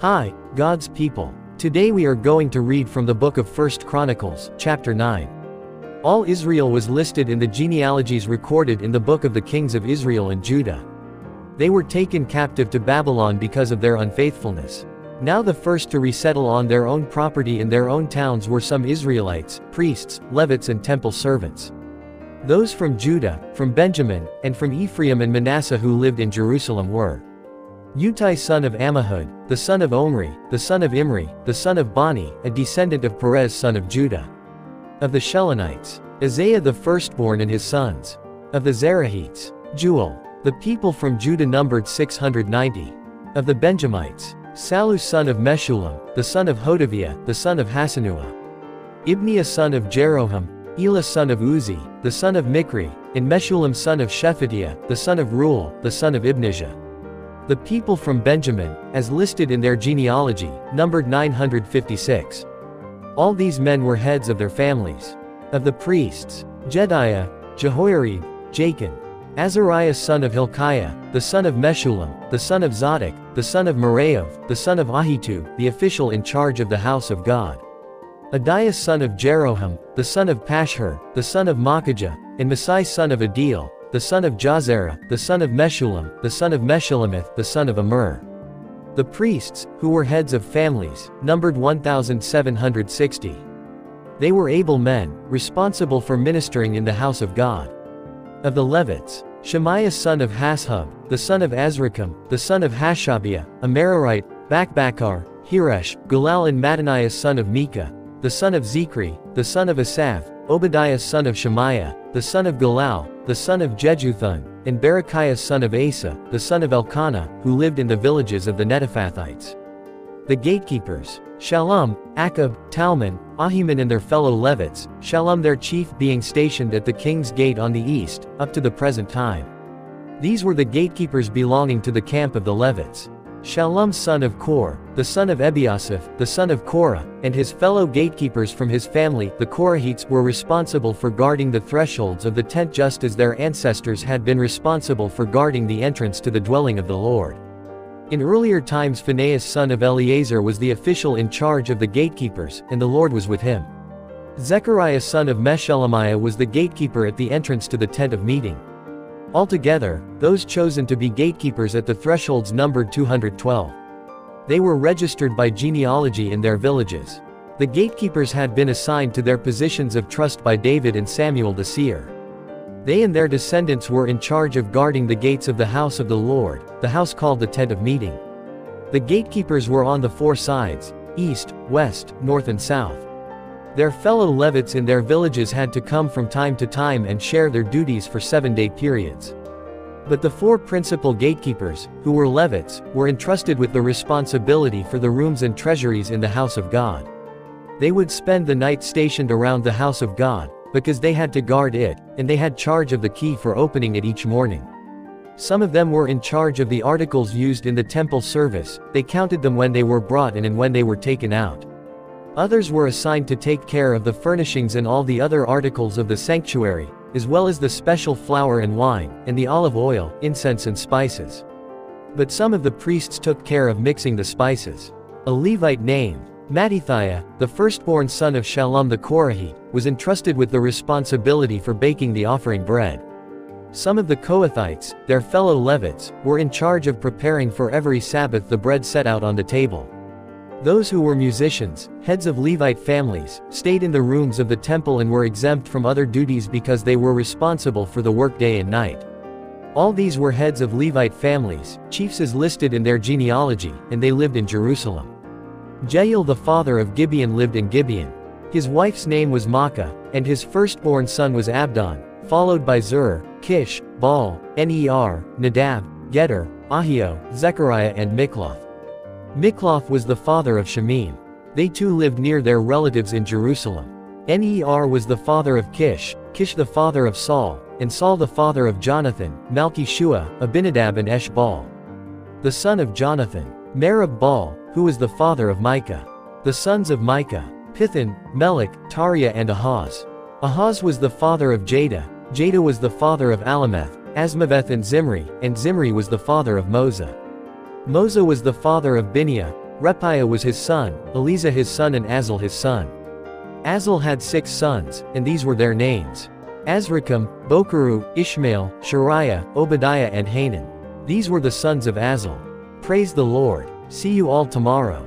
Hi, God's people. Today we are going to read from the book of 1 Chronicles, chapter 9. All Israel was listed in the genealogies recorded in the book of the kings of Israel and Judah. They were taken captive to Babylon because of their unfaithfulness. Now the first to resettle on their own property in their own towns were some Israelites, priests, Levites and temple servants. Those from Judah, from Benjamin, and from Ephraim and Manasseh who lived in Jerusalem were Uthai son of Ammihud, the son of Omri, the son of Imri, the son of Bani, a descendant of Perez son of Judah. Of the Shilonites, Asaiah the firstborn and his sons. Of the Zerahites, Jeuel. The people from Judah numbered 690. Of the Benjamites, Sallu son of Meshullam, the son of Hodaviah, the son of Hassenuah. Ibneiah son of Jeroham, Elah son of Uzzi, the son of Mikri, and Meshullam son of Shephatiah, the son of Reuel, the son of Ibnijah. The people from Benjamin, as listed in their genealogy, numbered 956. All these men were heads of their families. Of the priests, Jedaiah, Jehoiarib, Jachin, Azariah son of Hilkiah, the son of Meshullam, the son of Zadok, the son of Meraioth, the son of Ahitub, the official in charge of the house of God. Adaiah son of Jeroham, the son of Pashhur, the son of Malchijah, and Maasai son of Adiel, the son of Jahzerah, the son of Meshullam, the son of Meshillemith, the son of Immer. The priests, who were heads of families, numbered 1,760. They were able men, responsible for ministering in the house of God. Of the Levites, Shemaiah son of Hashub, the son of Azrikam, the son of Hashabiah, a Merarite, Bakbakkar, Heresh, Galal and Mattaniah son of Micah, the son of Zichri, the son of Asaph, Obadiah son of Shemaiah, the son of Galal, the son of Jeduthun, and Berechiah son of Asa, the son of Elkanah, who lived in the villages of the Netophathites. The gatekeepers, Shallum, Akkub, Talmon, Ahiman and their fellow Levites, Shallum their chief being stationed at the king's gate on the east, up to the present time. These were the gatekeepers belonging to the camp of the Levites. Shallum son of Kore, the son of Ebiasaph, the son of Korah, and his fellow gatekeepers from his family, the Korahites were responsible for guarding the thresholds of the tent just as their ancestors had been responsible for guarding the entrance to the dwelling of the Lord. In earlier times Phinehas son of Eleazar was the official in charge of the gatekeepers, and the Lord was with him. Zechariah son of Meshelemiah was the gatekeeper at the entrance to the tent of meeting. Altogether, those chosen to be gatekeepers at the thresholds numbered 212. They were registered by genealogy in their villages. The gatekeepers had been assigned to their positions of trust by David and Samuel the seer. They and their descendants were in charge of guarding the gates of the house of the Lord, the house called the tent of meeting. The gatekeepers were on the four sides, east, west, north and south. Their fellow Levites in their villages had to come from time to time and share their duties for seven-day periods. But the four principal gatekeepers, who were Levites, were entrusted with the responsibility for the rooms and treasuries in the house of God. They would spend the night stationed around the house of God, because they had to guard it, and they had charge of the key for opening it each morning. Some of them were in charge of the articles used in the temple service, they counted them when they were brought in and when they were taken out. Others were assigned to take care of the furnishings and all the other articles of the sanctuary, as well as the special flour and wine, and the olive oil, incense and spices. But some of the priests took care of mixing the spices. A Levite named Mattithiah, the firstborn son of Shallum the Korahite, was entrusted with the responsibility for baking the offering bread. Some of the Kohathites, their fellow Levites, were in charge of preparing for every Sabbath the bread set out on the table. Those who were musicians, heads of Levite families, stayed in the rooms of the temple and were exempt from other duties because they were responsible for the work day and night. All these were heads of Levite families, chiefs as listed in their genealogy, and they lived in Jerusalem. Jeiel the father of Gibeon lived in Gibeon. His wife's name was Maacah, and his firstborn son was Abdon, followed by Zur, Kish, Baal, Ner, Nadab, Gedor, Ahio, Zechariah and Mikloth. Mikloth was the father of Shimeam. They too lived near their relatives in Jerusalem. Ner was the father of Kish, Kish the father of Saul, and Saul the father of Jonathan, Malchishua, Abinadab and Esh-Baal. The son of Jonathan, Merib-Baal, who was the father of Micah. The sons of Micah, Pithon, Melech, Tahrea and Ahaz. Ahaz was the father of Jada, Jada was the father of Alemeth, Azmaveth and Zimri, and Zimri was the father of Moza. Moza was the father of Bineah, Rephaiah was his son, Eliezer his son and Azel his son. Azel had six sons, and these were their names. Azrikam, Bokeru, Ishmael, Sheariah, Obadiah and Hanan. These were the sons of Azel. Praise the Lord. See you all tomorrow.